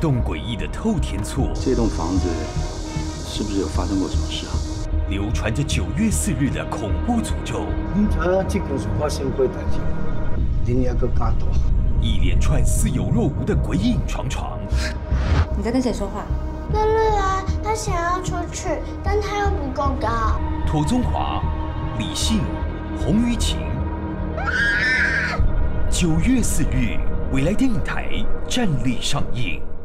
栋诡异的透天厝，这栋房子是不是有发生过什么事啊？流传着九月四日的恐怖诅咒。你这个是发生过代志，恁也搁加多？一连串似有若无的鬼影幢幢。你在跟谁说话？乐乐啊，他想要出去，但他又不够高。涂宗华、李信、洪于晴。九月四日，未来电影台站立上映。